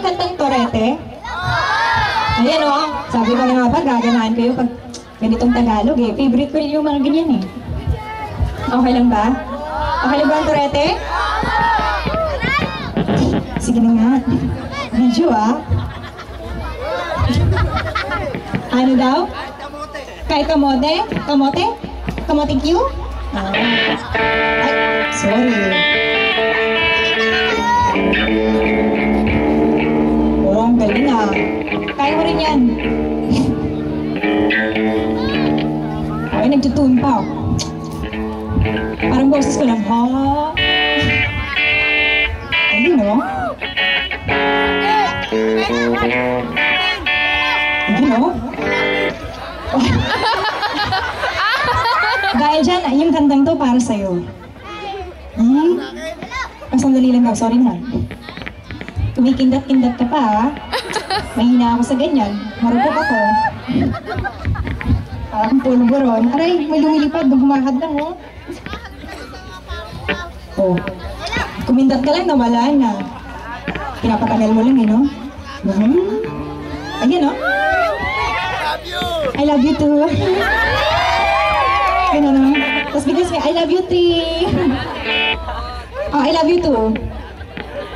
yung kantang Torete? Ayan o, sabi ko na nga ba, gaganahan kayo pag ganitong Tagalog eh. Favorite ko rin yung mga ganyan eh. Okay lang ba? Okay lang ba ang Torete? Sige na nga. Medyo ah. Ano daw? Kahit kamote? Kamote? Kamote Q? Ah. Ay, sorry. Ha? Ayun, no? Ayun, no? Dahil dyan, yung kantang to para sa'yo. Hmm? Oh, sandali lang daw, sorry na. Kumikindat-kindat ka pa, ha? Mahina ako sa ganyan. Marupok ako. Parang pulburon. Aray, may lumilipad. Bumahad lang, oh. Oh. Kumindat ka lang, nawala na. Pinapatagal mo lang, eh, no? Mhm. Ayan, no? I love you too. Ganun, no? Tapos biglas may, I love you three. Oh, I love you too.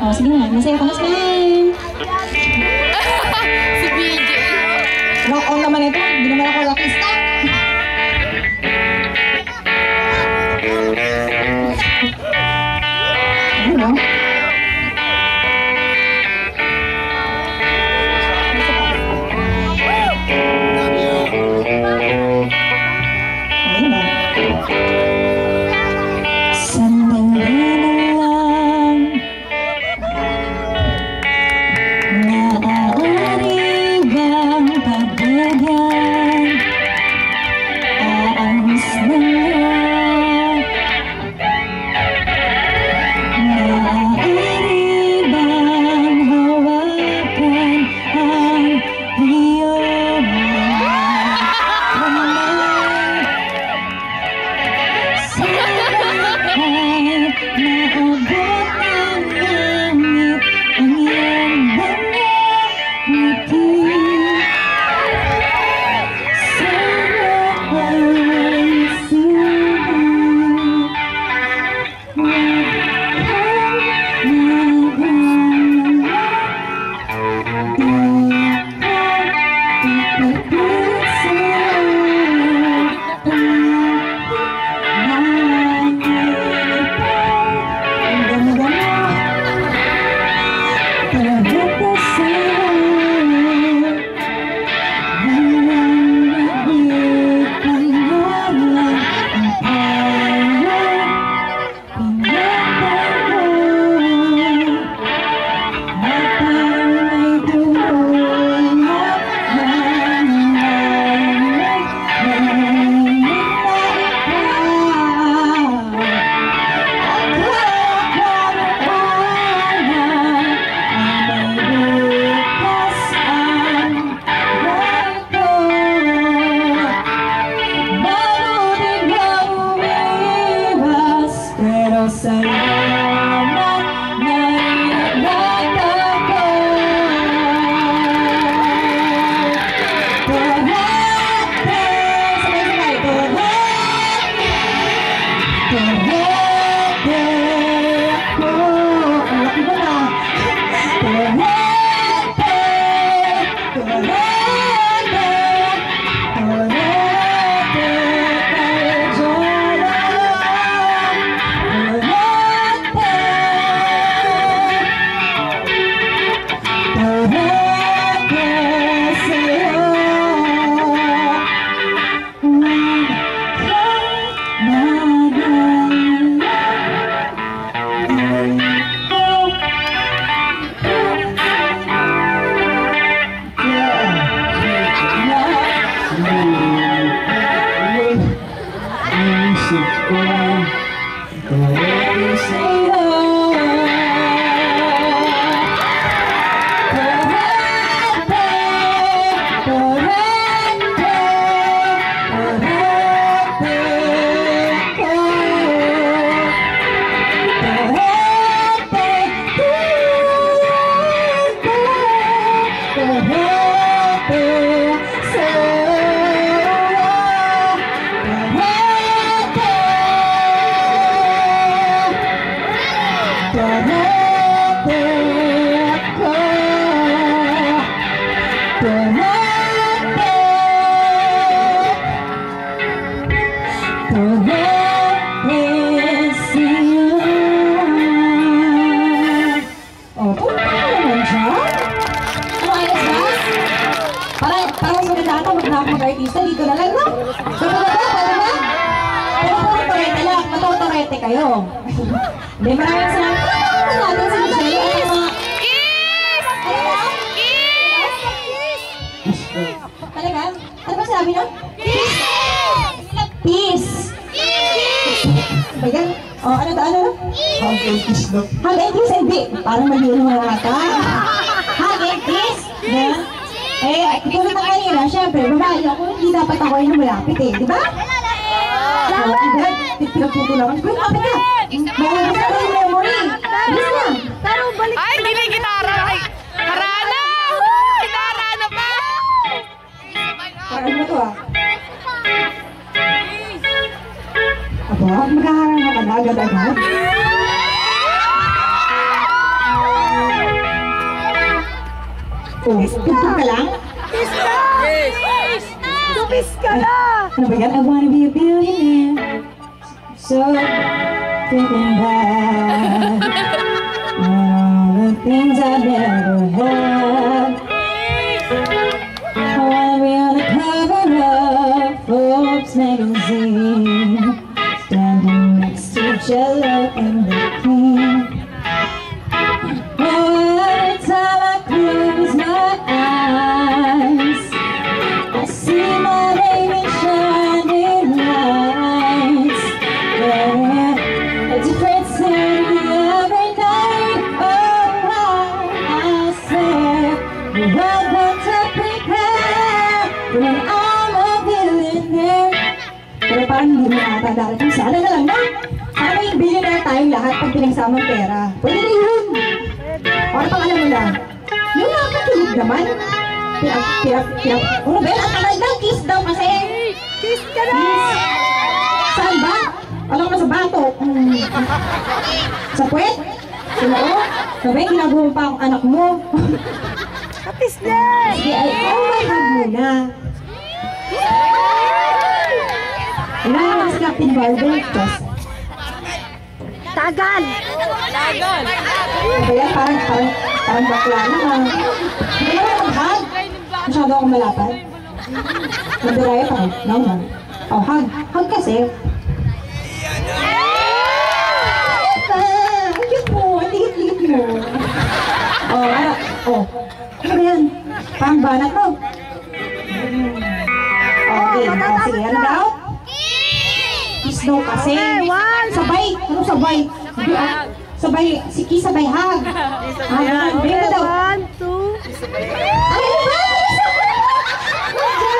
Oh, sige na. Masaya ka na, smile. si BJ. Rock on naman ito. Hindi naman ako rockista. keep going. Go away, say. Mag mag-artista dito na lang, no? So, ba ba? Pwede ba? Pero puro torete lang, matotorete kayo. Hindi, maraming salamat. Ano natin si Michelle? Mga... Ano ba? Talaga? Ano ba sabi nun? Peace! Ba yan? O, ano to? Ano? Hug and kiss daw. Hug and kiss, hindi. Parang mali yung mga ata. Hug and kiss. Yan. Eh, tulad ng kanina, syempre, babae ako, hindi dapat ako yung malapit eh, di ba? Oo, diba? Pinagtutulakan. Uy, kapit ka! Bawal ka sa yung memory. Bilis na. Ay, hindi na gitara. Ay, harana! Gitara na pa! Parang ano to ah? Aba, maghaharang ka na agad-agad. Oh, tugtog ka lang? Tupis ka na! Ano ba yan? I wanna be a billionaire. So, thinking back on all the things I've never had. I wanna be on the cover of Forbes magazine, standing next to Jello and darating sa ano na lang na. Sana may billionaire tayong lahat pag pinagsamang pera. Pwede na yun. Para pang alam mo lang. Yung nakakatulog naman. Pinag, pinag, pinag, ano ba yan? Ang tagal daw, kiss daw kasi. Kiss ka na! Kiss. Saan ba? Alam mo sa bato. Hmm. Sa puwet? Sa loob? Sabi, ginagawa mo pa ang anak mo. Kapis na! Sige, ay, oh my God muna. Si Captain. Just, Tagal! Tagal! yan? Parang, parang, parang bakla naman. Hindi naman mag-hug. Masyado akong malapad. Nagdaraya pa. No, no. Oh, hug. Hug kasi. Ah, ang cute mo. Ang liit-liit mo. Oh, ano? Oh. Ano yan? Parang banat mo. Okay. Oh, sige. Ano daw? Daw kasi. Okay, one. Sabay. Ano sabay? Sabay. Si Kiss sabay hug. Ah, ganun daw. One, two. Ay, ba?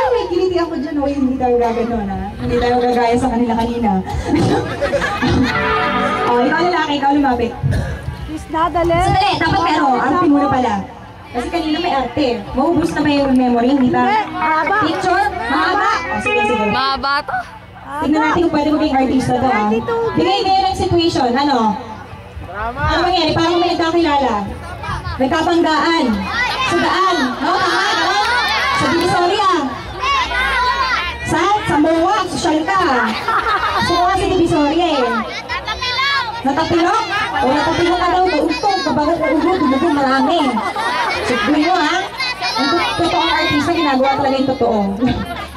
May kiliti ako dyan. Uy, hindi tayo gaganon, ha? Hindi tayo gagaya sa kanila kanina. oh, ikaw lalaki, ikaw lumapit. Kiss na, dali. Sandali, dapat pero, arte muna pala. Kasi kanina may arte. Maubos na ba yung memory, hindi ba? Picture? Mahaba? Oh, sige, sige. Mahaba to. Tignan natin kung pwede maging artista to, ha? Bigay kayo ng situation, ano? Ano mangyari? Parang may nagkakilala. May kabanggaan. Sa daan. No, tama, no? Sa Divisoria. Sa? Sa MOA. Social ka. Sa MOA sa Divisoria eh. Natapilok? O natapilok ka daw. Maugtong. Kabagat na ugot. Umugong marami. Siguro mo ha. Ang to- artista ginagawa talaga yung totoo.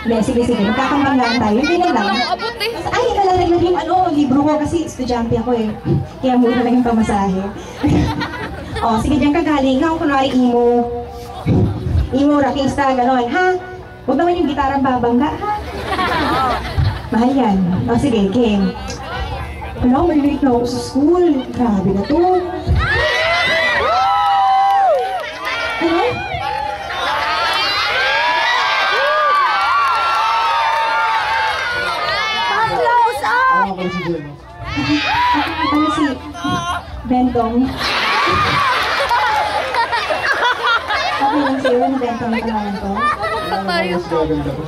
Hindi, sige, sige. Magkakambanggaan tayo. Hindi na lang. Eh. Ay, nalalaglag yung ano, libro ko kasi estudyante ako eh. Kaya muna lang yung pamasahe. oh, sige, diyan ka galing. Ikaw, kunwari, imo. Imo, rakista, gano'n. Ha? Huwag naman yung gitarang babangga, ha? Mahal yan. Oh, sige, game. Ano, may late na ako sa school. Grabe na to. Bentong? Okay naman sa'yo, nabenta mo yung pangalan ko. Gaganda ko?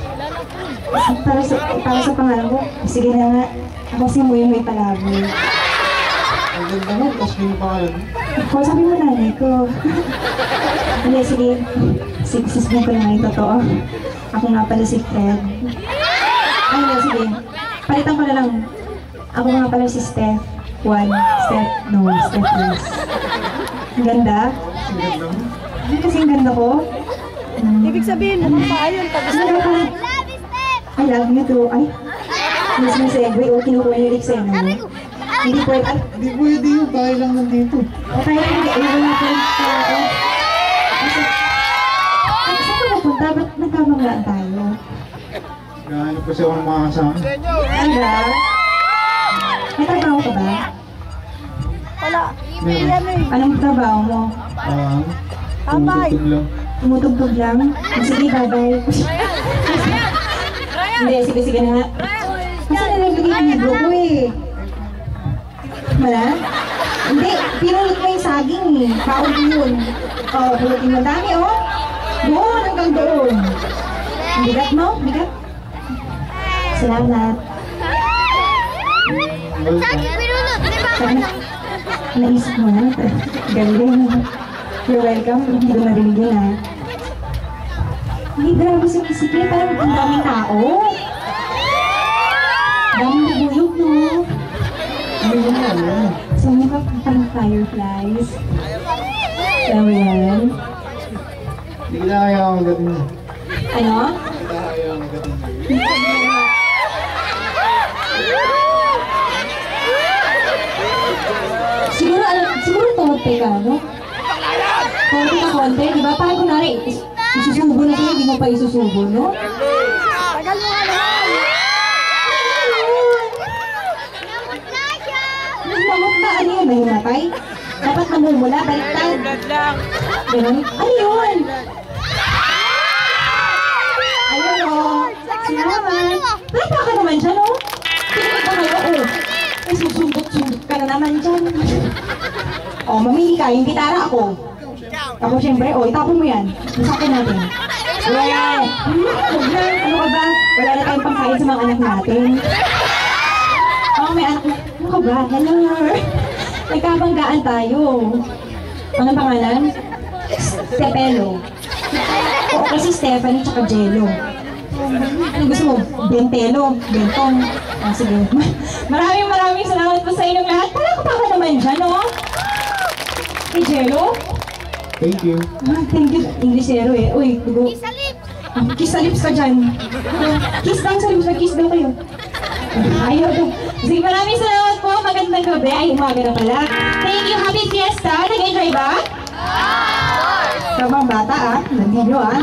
Para sa, para sa pangalan ko, sige na nga. Ako si Muy Muy Palaboy. Ang ganda mo, tapos may pangalan. Ako, sabi mo nanay ko. Hindi, sige. Sige, sisbong ko na nga yung totoo. Ako nga pala si Fred. Ay, hindi, sige. Palitan ko na lang. Ako nga pala si Steph. One, Steph, no, Steph yes. Ang ganda. Ang ganda mo. Hindi kasi ang ganda ko. Ibig sabihin, ano pa? Pag Ano ba pala? I love you too. Ay, mas may segue. O, kinukuha yung lyrics eh, no? Hindi pwede. Ay, Hindi pwede yun, tayo lang nandito. Okay, hindi. Ayun na po yung tao. Kasi, ay, saan ka napunta? Ba't nagkamanglaan tayo? Gahanap kasi ako ng mga kasama. Ano ba? Trabaho ka ba? wala. Meron. Yan eh. Anong trabaho mo? Ah, Tambay. tumutugtog lang. Tumutugtog lang? Sige, bye-bye. Hindi, sige, sige na nga. Kasi nalagay yung libro ko eh. Wala? Hindi, pinulot mo yung saging eh. Kaon yun. Oh, pulutin mo. Dami oh. Doon, hanggang doon. Ang Bigat mo? Bigat? Salamat. Naisip mo na. Galing. You're welcome. Hindi ko narinig ah. Hindi, grabe sumisip yun. Parang ang daming tao. Daming bubuyog, no? Ano yun na? So, parang fireflies. Alam mo yan? Hindi ko na kaya. Ano? Hindi ko na kaya ako magating yun. Siguro konti ka, no? Konti ka di ba? Parang kunwari, is- isusubo na sa'yo, hindi mo pa isusubo, no? Tagal mo nga naman. Mamot na, ano yun? May matay? Dapat namumula, baliktad. Ganun? Ano yun? Ayun o. Salamat. Bata ka naman dyan o. Pinigit ka ngayon o. Ay, susundot-sundot ka na naman dyan. O, mamili ka. Yung gitara ako. Ako syempre, o, itapon mo yan. Masakin natin. Well, huwag na. Ano ka ba? Wala na tayong pangkain sa mga anak natin. Oo, may anak na. Ano ka ba? Hello. Nagkabanggaan tayo. Anong pangalan? Stepelo. Oo, kasi Stephanie tsaka Jello. Ano gusto mo? Bentelo? Bentong? Ah, sige. Maraming maraming salamat po sa inyong lahat. Palakpa ka naman dyan, no? Kay Jello? Thank you. Ah, thank you. Englishero eh. Uy, dugo. Ah, Kiss sa lips ka dyan. Kiss daw sa lips. Kiss daw kayo. Ayaw daw. Sige, maraming salamat po. Magandang gabi. Ay, umaga na pala. Thank you. Happy Fiesta. Nag-enjoy ba? Tama bata ah. Nandito ah.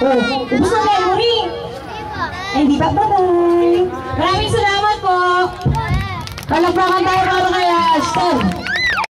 Oh, ubus na memory. Eh, hindi pa. Bye-bye. Maraming salamat po. Palakpakan tayo para kay Ashton.